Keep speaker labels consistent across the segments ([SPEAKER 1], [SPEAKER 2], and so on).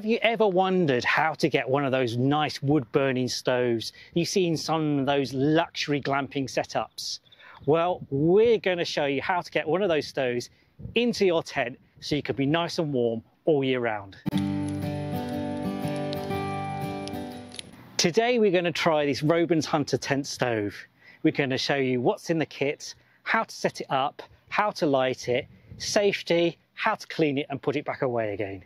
[SPEAKER 1] Have you ever wondered how to get one of those nice wood burning stoves you see in some of those luxury glamping setups? Well, we're going to show you how to get one of those stoves into your tent so you can be nice and warm all year round. Today we're going to try this Robens Hunter tent stove. We're going to show you what's in the kit, how to set it up, how to light it, safety, how to clean it and put it back away again.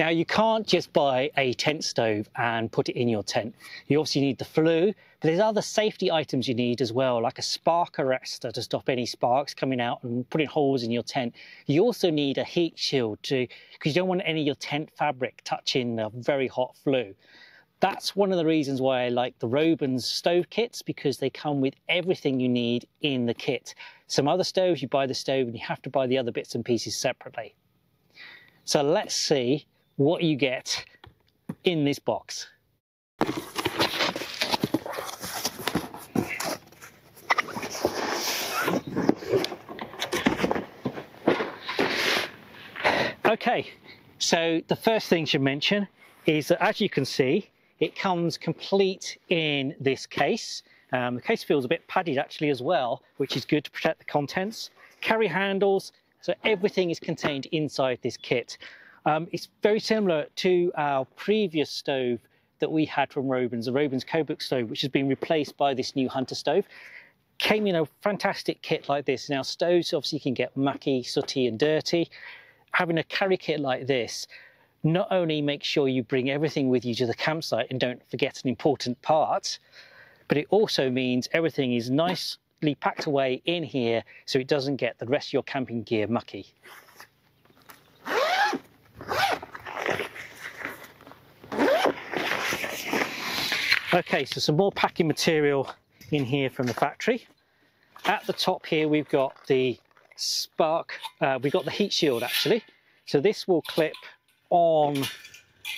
[SPEAKER 1] Now you can't just buy a tent stove and put it in your tent. You obviously need the flue, but there's other safety items you need as well, like a spark arrestor to stop any sparks coming out and putting holes in your tent. You also need a heat shield too, because you don't want any of your tent fabric touching the very hot flue. That's one of the reasons why I like the Robens stove kits because they come with everything you need in the kit. Some other stoves, you buy the stove and you have to buy the other bits and pieces separately. So let's see what you get in this box. Okay, so the first thing to mention is that as you can see, it comes complete in this case. Um, the case feels a bit padded actually as well, which is good to protect the contents. Carry handles, so everything is contained inside this kit. Um, it's very similar to our previous stove that we had from Robens, the Robens Kobuk stove, which has been replaced by this new Hunter stove. Came in a fantastic kit like this. Now stoves obviously can get mucky, sooty and dirty. Having a carry kit like this not only makes sure you bring everything with you to the campsite and don't forget an important part, but it also means everything is nicely packed away in here so it doesn't get the rest of your camping gear mucky. Okay, so some more packing material in here from the factory. At the top here, we've got the spark, uh, we've got the heat shield actually. So this will clip on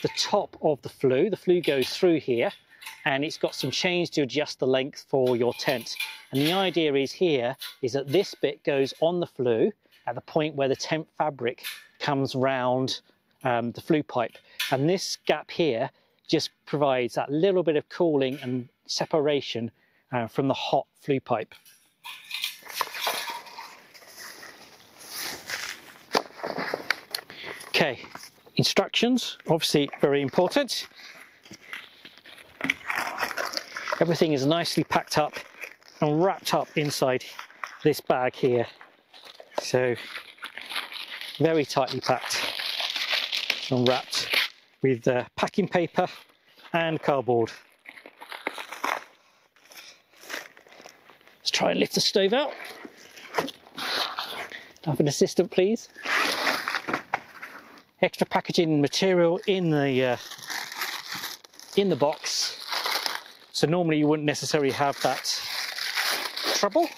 [SPEAKER 1] the top of the flue. The flue goes through here and it's got some chains to adjust the length for your tent. And the idea is here is that this bit goes on the flue at the point where the tent fabric comes round um, the flue pipe. And this gap here just provides that little bit of cooling and separation uh, from the hot flue pipe. Okay, instructions, obviously very important. Everything is nicely packed up and wrapped up inside this bag here. So very tightly packed and wrapped with uh, packing paper and cardboard. Let's try and lift the stove out. Have an assistant, please. Extra packaging material in the uh, in the box. So normally you wouldn't necessarily have that trouble.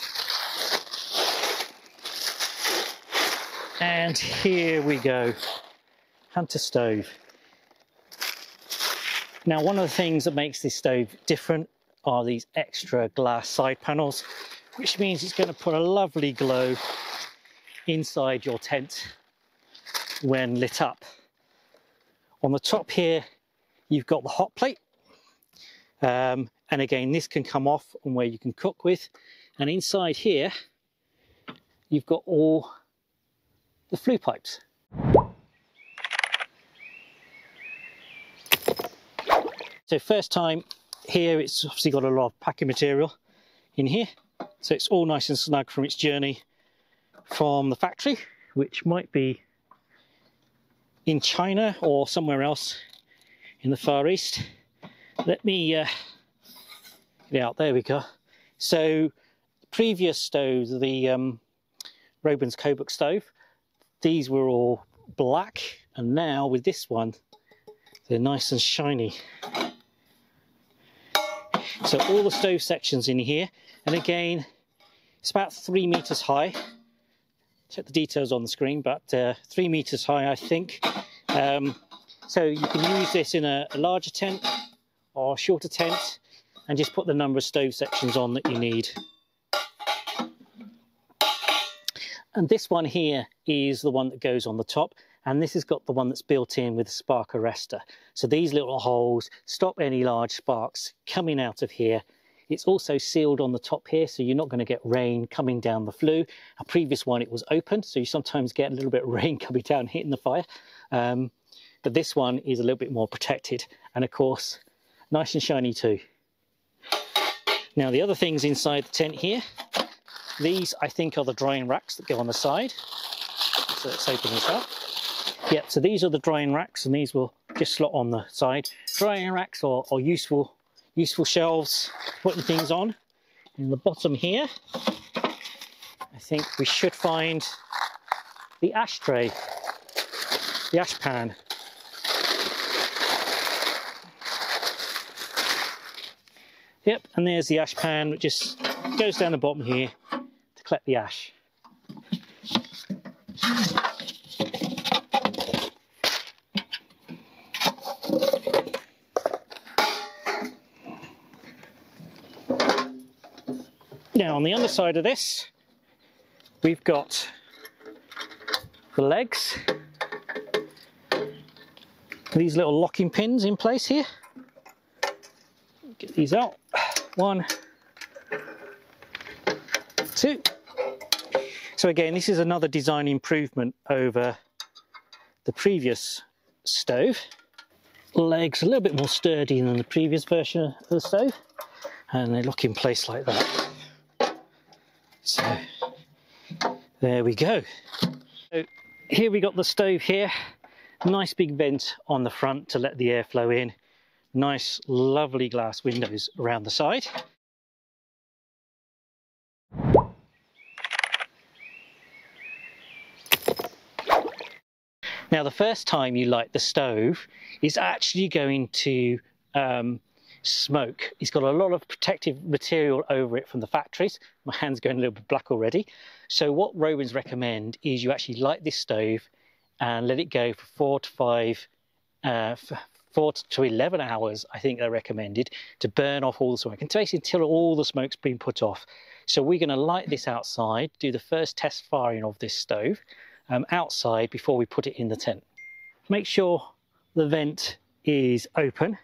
[SPEAKER 1] And here we go, Hunter stove. Now, one of the things that makes this stove different are these extra glass side panels, which means it's going to put a lovely glow inside your tent when lit up. On the top here, you've got the hot plate. Um, and again, this can come off and where you can cook with. And inside here, you've got all the flue pipes. So first time here, it's obviously got a lot of packing material in here. So it's all nice and snug from its journey from the factory, which might be in China or somewhere else in the Far East. Let me uh, get out, there we go. So previous stoves, the um, Robens Kobuk stove, these were all black and now with this one, they're nice and shiny. So all the stove sections in here, and again, it's about three meters high. Check the details on the screen, but uh, three meters high, I think. Um, so you can use this in a, a larger tent or shorter tent and just put the number of stove sections on that you need. And this one here is the one that goes on the top. And this has got the one that's built in with a spark arrestor. So these little holes stop any large sparks coming out of here. It's also sealed on the top here, so you're not going to get rain coming down the flue. A previous one, it was open, so you sometimes get a little bit of rain coming down hitting the fire. Um, but this one is a little bit more protected. And of course, nice and shiny too. Now the other things inside the tent here, these I think are the drying racks that go on the side. So let's open this up. Yep, so these are the drying racks and these will just slot on the side. Drying racks are, are useful, useful shelves putting things on. In the bottom here, I think we should find the ashtray, the ash pan. Yep, and there's the ash pan which just goes down the bottom here to collect the ash. Now on the underside of this, we've got the legs, these little locking pins in place here. Get these out one, two. So again, this is another design improvement over the previous stove. Legs a little bit more sturdy than the previous version of the stove, and they lock in place like that. So there we go. So here we got the stove here, nice big vent on the front to let the air flow in nice lovely glass windows around the side. Now the first time you light the stove is actually going to um, smoke. It's got a lot of protective material over it from the factories. My hand's going a little bit black already. So what Robens recommend is you actually light this stove and let it go for four to five, uh, four to 11 hours, I think they're recommended, to burn off all the smoke, and basically until all the smoke's been put off. So we're going to light this outside, do the first test firing of this stove um, outside before we put it in the tent. Make sure the vent is open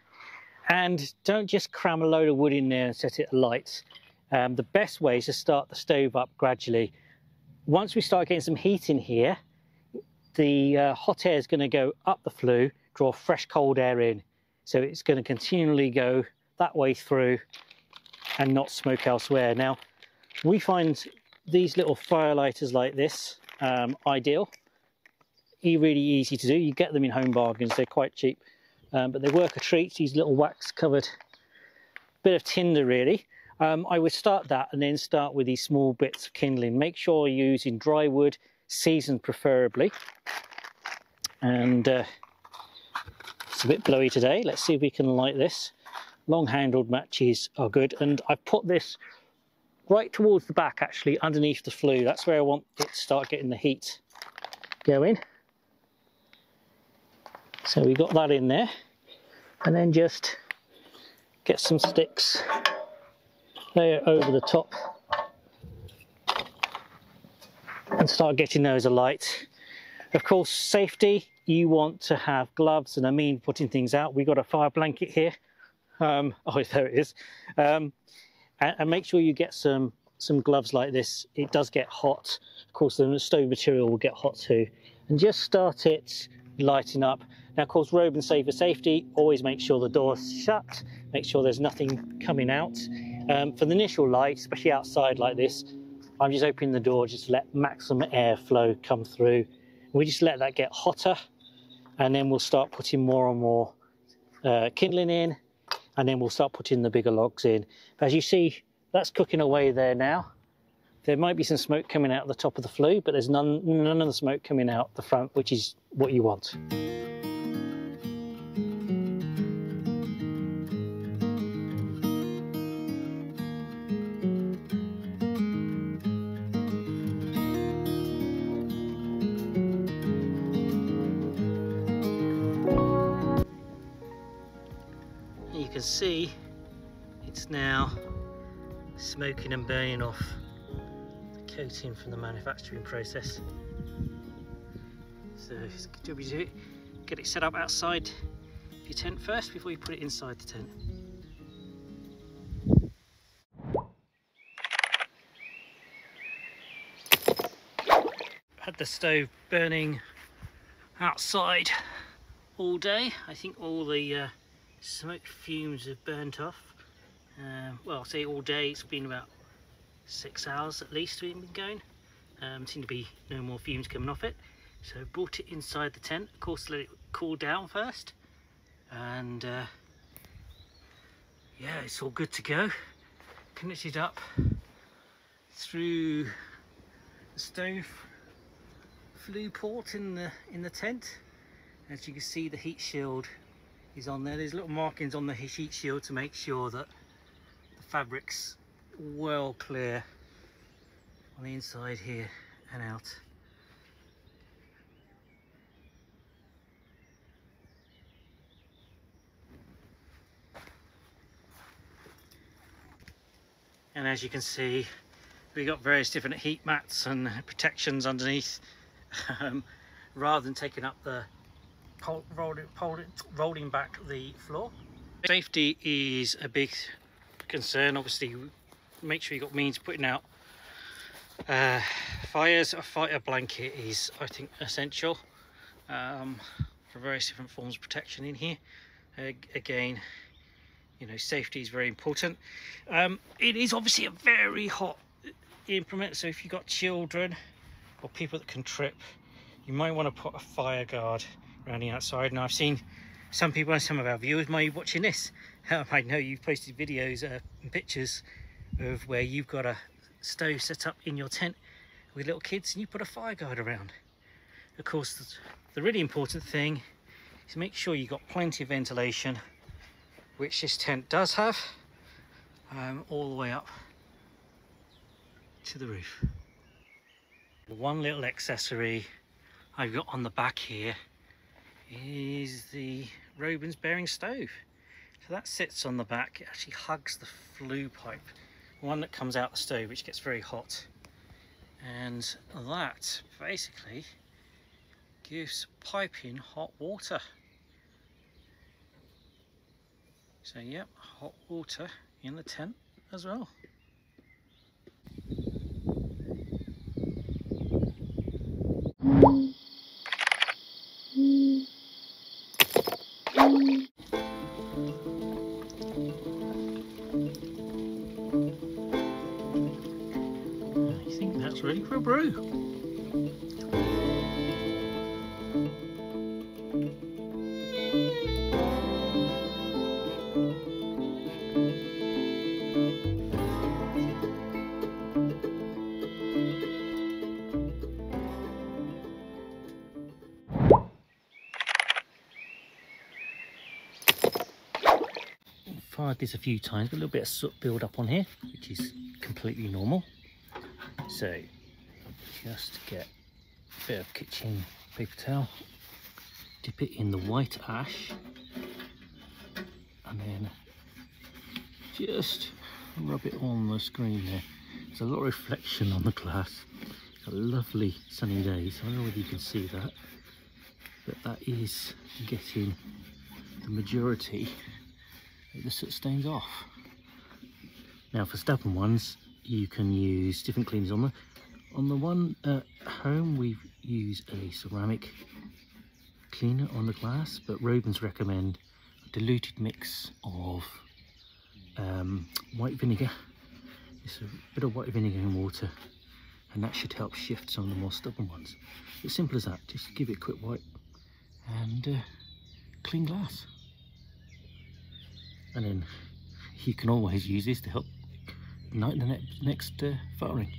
[SPEAKER 1] and don't just cram a load of wood in there and set it alight. Um, the best way is to start the stove up gradually. Once we start getting some heat in here, the uh, hot air is going to go up the flue draw fresh cold air in. So it's going to continually go that way through and not smoke elsewhere. Now, we find these little firelighters like this um, ideal. Really easy to do. You get them in home bargains. They're quite cheap, um, but they work a treat. These little wax covered bit of tinder really. Um, I would start that and then start with these small bits of kindling. Make sure you're using dry wood, seasoned preferably. And uh, it's a bit blowy today. Let's see if we can light this. Long handled matches are good. And I've put this right towards the back, actually, underneath the flue. That's where I want it to start getting the heat going. So we got that in there. And then just get some sticks there over the top and start getting those alight. Of course, safety you want to have gloves and I mean putting things out. We've got a fire blanket here. Um, oh, there it is. Um, and, and, make sure you get some some gloves like this. It does get hot. Of course, the stove material will get hot too. And just start it lighting up. Now, of course, robe and saver safety, always make sure the door's shut. Make sure there's nothing coming out. Um, for the initial light, especially outside like this, I'm just opening the door just to let maximum airflow come through. We just let that get hotter and then we'll start putting more and more uh, kindling in and then we'll start putting the bigger logs in. But as you see, that's cooking away there now. There might be some smoke coming out the top of the flue, but there's none, none of the smoke coming out the front, which is what you want. Can see it's now smoking and burning off the coating from the manufacturing process. So it's a good job you do it. Get it set up outside your tent first before you put it inside the tent. Had the stove burning outside all day. I think all the uh, smoke fumes have burnt off. Um, well, I'll say all day, it's been about six hours at least we've been going. Um, seem to be no more fumes coming off it. So brought it inside the tent, of course let it cool down first. And uh, yeah, it's all good to go. Connected up through the stove flue port in the in the tent. As you can see the heat shield is on there. There's little markings on the heat shield to make sure that the fabric's well clear on the inside here and out. And as you can see, we've got various different heat mats and protections underneath. Um, rather than taking up the rolling, rolling back the floor. Safety is a big concern. Obviously, make sure you've got means putting out uh, fires. A fire blanket is, I think, essential um, for various different forms of protection in here. Uh, again, you know, safety is very important. Um, it is obviously a very hot implement, so if you've got children or people that can trip, you might want to put a fire guard around the outside. And I've seen some people and some of our viewers might be watching this. I know you've posted videos uh, and pictures of where you've got a stove set up in your tent with little kids and you put a fire guard around. Of course, the really important thing is make sure you've got plenty of ventilation, which this tent does have, um, all the way up to the roof. One little accessory I've got on the back here is the Robens bearing stove. So that sits on the back, it actually hugs the flue pipe, one that comes out the stove which gets very hot. And that basically gives piping hot water. So yep, hot water in the tent as well. ready for a brew. fired this a few times, got a little bit of soot build up on here, which is completely normal. So just get a bit of kitchen paper towel, dip it in the white ash, and then just rub it on the screen there. There's a lot of reflection on the glass. It's a lovely sunny day, so I don't know whether you can see that, but that is getting the majority of the soot stains off. Now for stubborn ones, you can use different cleaners on them. On the one at home, we use a ceramic cleaner on the glass, but Robens recommend a diluted mix of um, white vinegar. It's a bit of white vinegar and water, and that should help shift some of the more stubborn ones. It's simple as that, just give it a quick wipe and uh, clean glass. And then you can always use this to help ignite the next uh, firing.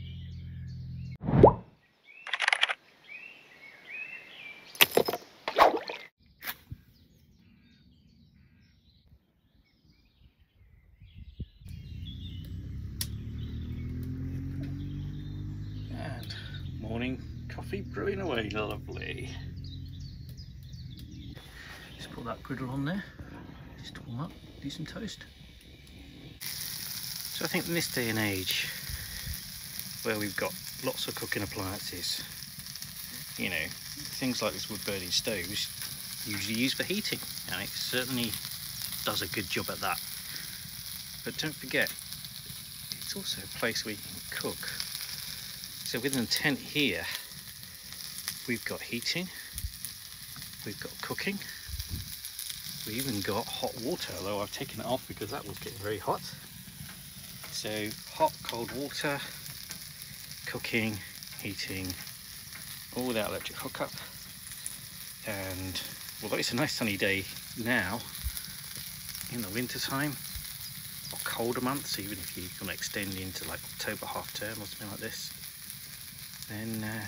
[SPEAKER 1] Coffee brewing away lovely just put that griddle on there just warm up do some toast so I think in this day and age where we've got lots of cooking appliances. You know, things like this wood burning stoves usually used for heating and it certainly does a good job at that. But don't forget, it's also a place where you can cook. So within the tent here, we've got heating, we've got cooking, we even got hot water, although I've taken it off because that was getting very hot. So hot, cold water, cooking, heating, all without electric hookup. And although it's a nice sunny day now, in the winter time or colder months, even if you're to extend into like October half term or something like this, then uh,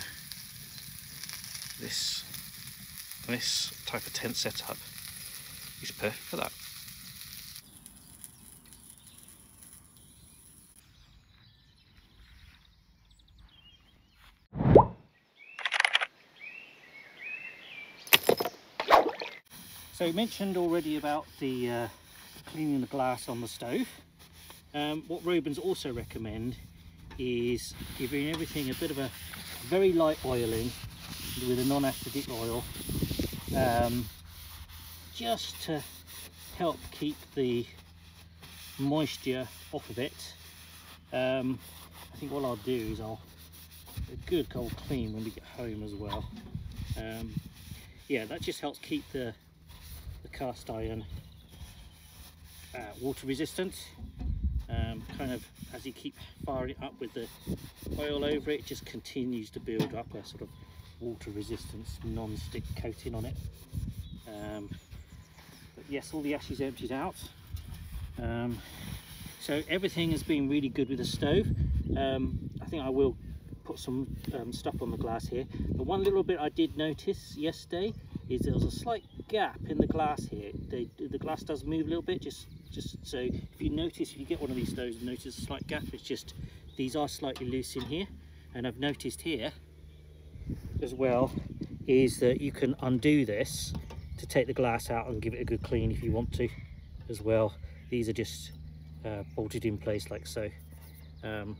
[SPEAKER 1] this this type of tent setup is perfect for that. So mentioned already about the uh, cleaning the glass on the stove. Um, what Robens also recommend is giving everything a bit of a very light oiling with a non-acidic oil um, just to help keep the moisture off of it. Um, I think what I'll do is I'll a good cold clean when we get home as well. Um, yeah, that just helps keep the, the cast iron uh, water resistant. Um, kind of as you keep firing it up with the oil over it, it just continues to build up a sort of water resistance non-stick coating on it. Um, but yes, all the ashes emptied out. Um, so everything has been really good with the stove. Um, I think I will put some um, stuff on the glass here. The one little bit I did notice yesterday is there was a slight gap in the glass here. The, the glass does move a little bit, just just so if you notice, if you get one of these stoves and notice a slight gap, it's just these are slightly loose in here. And I've noticed here as well is that you can undo this to take the glass out and give it a good clean if you want to as well. These are just uh, bolted in place like so. Um,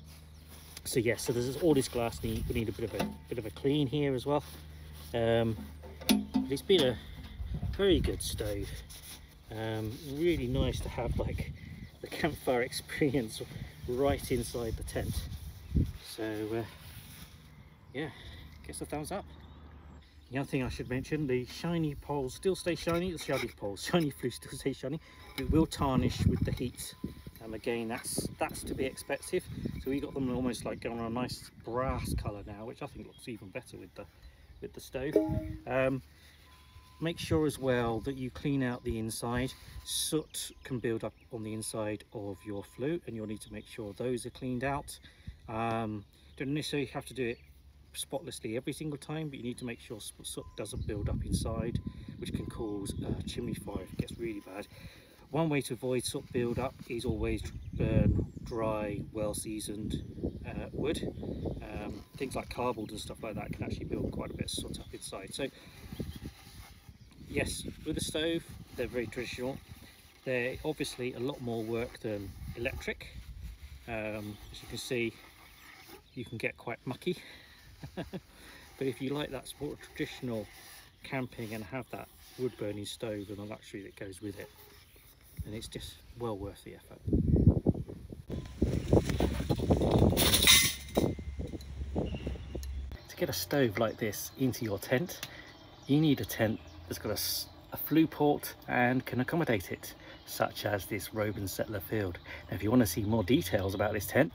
[SPEAKER 1] so yes, yeah, so there's all this glass need we need a bit of a bit of a clean here as well. Um, it's been a very good stove. Um, really nice to have like the campfire experience right inside the tent. So uh, yeah, guess a thumbs up. The other thing I should mention, the shiny poles still stay shiny, the shiny poles, shiny flue still stay shiny. It will tarnish with the heat. And again, that's that's to be expected. So we got them almost like going on a nice brass colour now, which I think looks even better with the with the stove. Um, make sure as well that you clean out the inside. Soot can build up on the inside of your flue and you'll need to make sure those are cleaned out. Um, don't necessarily have to do it spotlessly every single time, but you need to make sure soot doesn't build up inside, which can cause uh, chimney fire if it gets really bad. One way to avoid soot build up is always burn dry, well-seasoned uh, wood. Um, things like cardboard and stuff like that can actually build quite a bit of soot up inside. So yes, with the stove, they're very traditional. They're obviously a lot more work than electric. Um, as you can see, you can get quite mucky but if you like that sort of traditional camping and have that wood burning stove and the luxury that goes with it then it's just well worth the effort to get a stove like this into your tent you need a tent that's got a, a flue port and can accommodate it such as this Robin Settler Field. Now if you want to see more details about this tent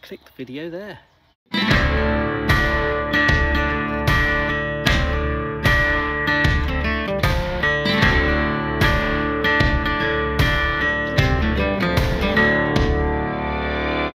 [SPEAKER 1] click the video there